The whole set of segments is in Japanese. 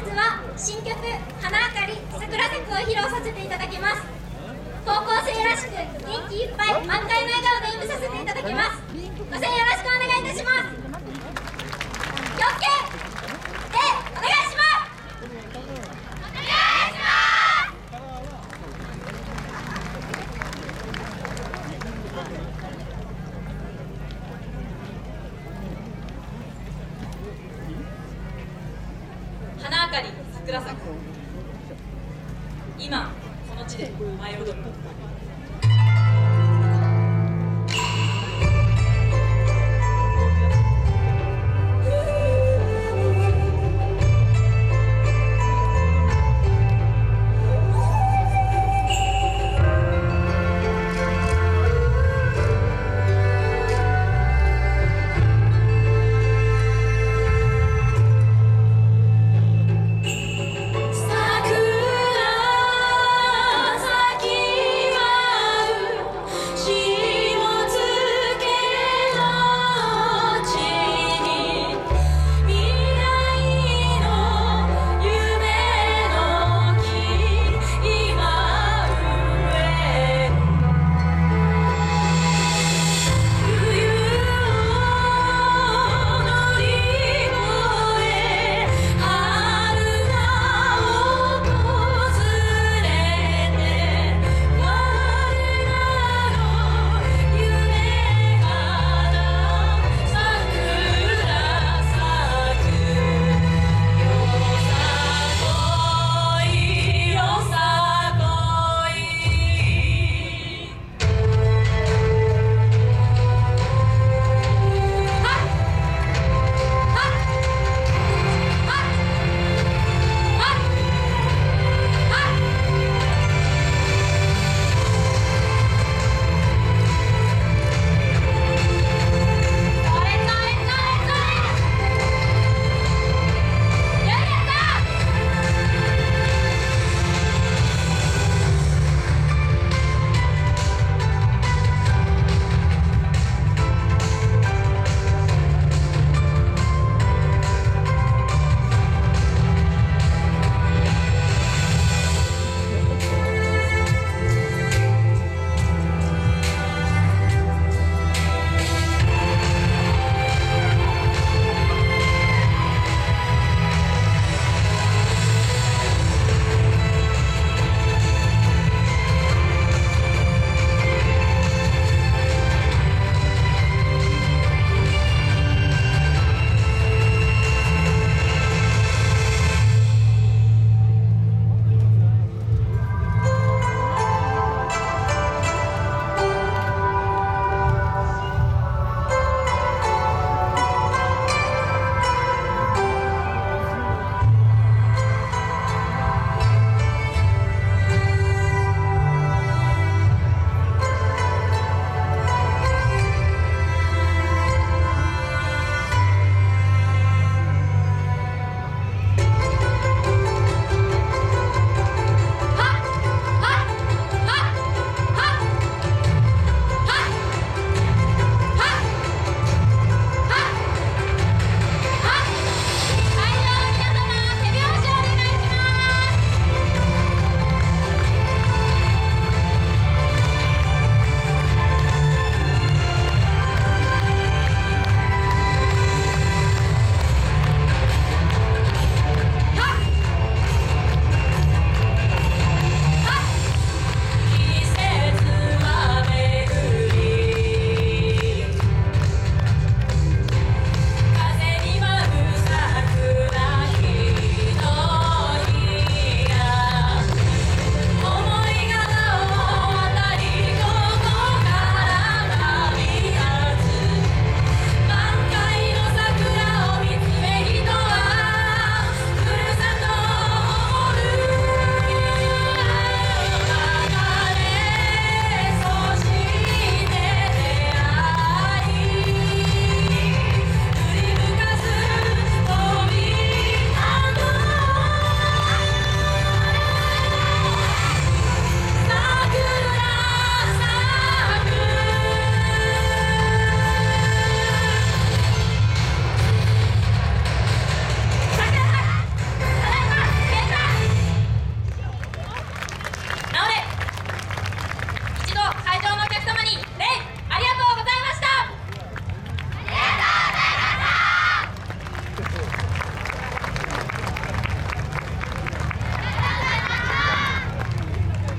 日は新曲「花あかり桜咲く」を披露させていただきます。高校生らしく元気いっぱい満開の笑顔で演舞させていただきます。ご声援よろしくお願いいたしますよっけでお願いしますお願いします花あかり桜咲く今この地で舞い踊る。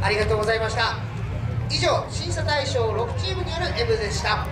ありがとうございました。以上審査対象6チームによる M でした。